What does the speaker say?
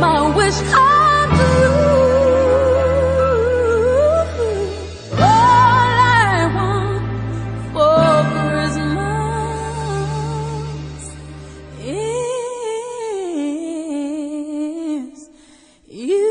my wish on you. All I want for Christmas is you.